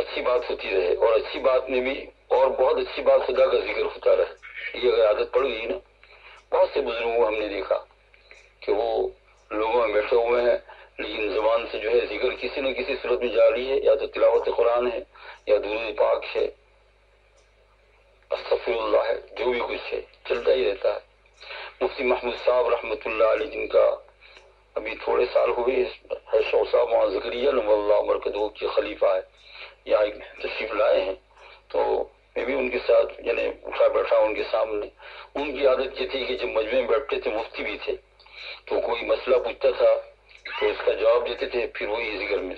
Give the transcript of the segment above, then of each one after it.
اچھی بات ہوتی رہے اور اچھی بات میں بھی اور بہت اچھی بات خدا کا ذکر ہوتا رہے۔ یہ اگر عادت پڑ گئی نا، بہت سے بزرگوں کو ہم نے دیکھا کہ وہ لوگوں میں بیٹھے ہوئے ہیں، لیکن زبان سے جو ہے ذکر کسی نہ کسی صورت میں جاری ہے، یا تو تلاوت قرآن ہے، یا درود پاک ہے۔ استغفر اللہ ہے، جو بھی کچھ ہے، چلتا ہی رہتا ہے۔ مفتی محمود صاحب رحمۃ اللہ علیہ، جن کا ابھی تھوڑے سال ہوئے ہے شو صاحب وہاں ذکریہ نم اللہ مرکدو کے خلیفہ ہے۔ یہاں تشریف لائے ہیں، تو میں بھی ان کے ساتھ یعنی اٹھا بیٹھا ان کے سامنے۔ ان کی عادت یہ تھی کہ جب مجمع میں بیٹھتے تھے، مفتی بھی تھے۔ تو کوئی مسئلہ پوچھتا تھا، تو اس کا جواب دیتے تھے، پھر وہی ذکر میں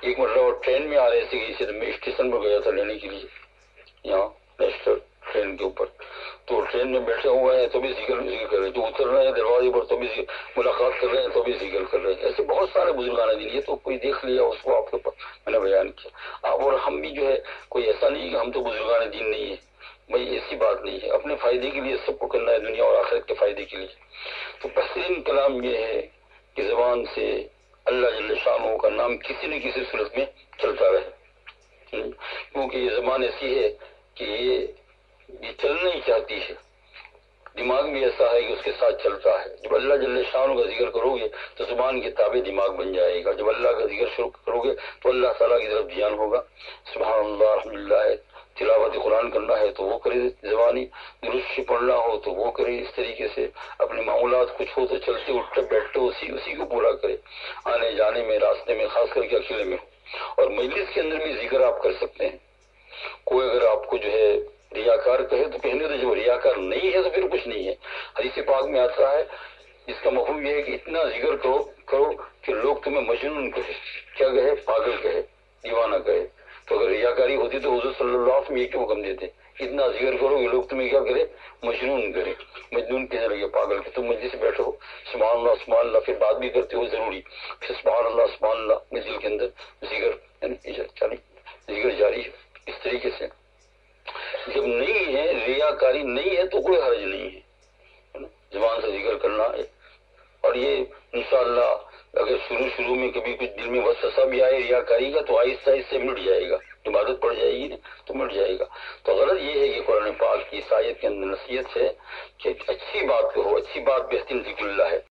ایک مرتبہ ٹرین میں آ رہے تھے میں اسٹیشن پر گیا تھا لینے کے لیے، یہاں نیشنل ٹرین کے اوپر۔ تو ٹرین میں بیٹھے ہوئے ہیں تو بھی ذکر ذکر کر رہے ہیں جو اتر رہے ہیں، دروازے پر تو بھی ملاقات کر رہے ہیں تو بھی ذکر کر رہے ہیں۔ ایسے بہت سارے بزرگان دین یہ تو کوئی دیکھ لیا، اس کو آپ کے پاس میں نے بیان کیا۔ آپ اور ہم بھی جو ہے، کوئی ایسا نہیں کہ ہم تو بزرگان دین نہیں ہے۔ بھائی، ایسی بات نہیں ہے۔ اپنے فائدے کے لیے سب کو کرنا ہے، دنیا اور آخرت کے فائدے کے لیے۔ تو بہترین کلام یہ ہے کہ زبان سے اللہ جل شاہ کا نام کسی نہ کسی صورت میں چلتا رہے۔ کیونکہ یہ زبان ایسی ہے کہ یہ یہ چلنا ہی چاہتی ہے۔ دماغ بھی ایسا ہے کہ اس کے ساتھ چلتا ہے۔ جب اللہ جل شاہ کا ذکر کرو گے تو زبان کے تابع دماغ بن جائے گا۔ جب اللہ کا ذکر شروع کرو گے تو اللہ تعالیٰ کی طرف دھیان ہوگا۔ سبحان اللہ رحم اللہ تلاوت قرآن کرنا ہے تو وہ کرے زبانی۔ درست پڑھنا ہو تو وہ کرے۔ اس طریقے سے اپنے معمولات کچھ ہو تو چلتے، اٹھتے، بیٹھتے، اسی اسی کو پورا کرے۔ آنے جانے میں، راستے میں، خاص کر کے اکیلے میں۔ ہو اور مجلس کے اندر بھی ذکر آپ کر سکتے ہیں۔ کوئی اگر آپ کو جو ہے ریاکار کہے تو کہنے تو جب ریاکار نہیں ہے تو پھر کچھ نہیں ہے۔ حدیث پاک میں آتا ہے، اس کا مفہوم یہ ہے کہ اتنا ذکر کرو کرو کہ لوگ تمہیں مجنون کہے۔ کیا کہے؟ پاگل کہے، دیوانہ کہے۔ تو اگر ریاکاری ہوتی تو حضور صلی اللہ علیہ وسلم یہ کیوں حکم دیتے؟ اتنا ذکر کرو کہ لوگ تمہیں کیا کرے؟ مجنون کرے۔ مجنون کہنے لگے، پاگل کہ تم مجلس سے بیٹھو۔ سبحان اللہ سبحان اللہ، پھر بات بھی کرتے ہو ضروری۔ پھر سبحان اللہ سبحان اللہ مجل کے اندر ذکر یعنی ذکر جاری ہے۔ اس طریقے سے جب نہیں ہے، ریاکاری نہیں ہے تو کوئی حرج نہیں ہے۔ زبان سے ذکر کرنا ہے۔ اور یہ انشاءاللہ اگر شروع شروع میں کبھی کچھ دل میں وسوسہ بھی آئے ریاکاری کا، تو آہستہ آہستہ مٹ جائے گا۔ عبادت پڑ جائے گی نا، تو مٹ جائے گا۔ تو غلط یہ ہے کہ قرآن پاک کی سایت کے اندر نصیحت ہے کہ اچھی بات کرو اچھی بات بہترین ذکر اللہ ہے۔